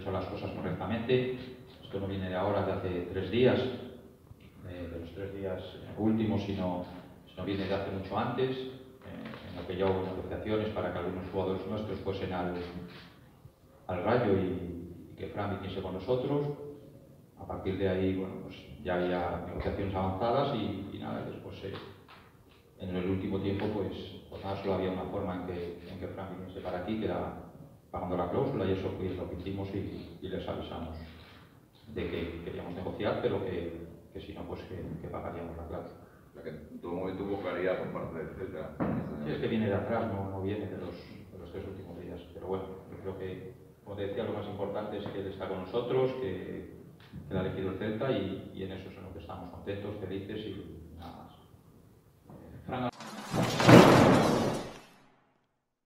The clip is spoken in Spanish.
hecho las cosas correctamente. Esto no viene de ahora, de hace tres días, eh, de los tres días últimos, sino, sino viene de hace mucho antes, eh, en lo que ya hubo negociaciones para que algunos jugadores nuestros fuesen al, al Rayo y, y que Fran viniese con nosotros. A partir de ahí, bueno, pues ya había negociaciones avanzadas y, y nada, después eh, en el último tiempo, pues, pues nada, solo había una forma en que, en que Fran viniese para aquí, que era pagando la cláusula y eso lo que hicimos y, y les avisamos de que queríamos negociar, pero que, que si no, pues que, que pagaríamos la cláusula. La que en todo momento hubo claridad por parte del Celta. Sí, es que viene de atrás, no, no viene de los, de los tres últimos días. Pero bueno, yo creo que, como te decía, lo más importante es que él está con nosotros, que, que la ha elegido el Celta y, y en eso es en lo que estamos contentos, felices y,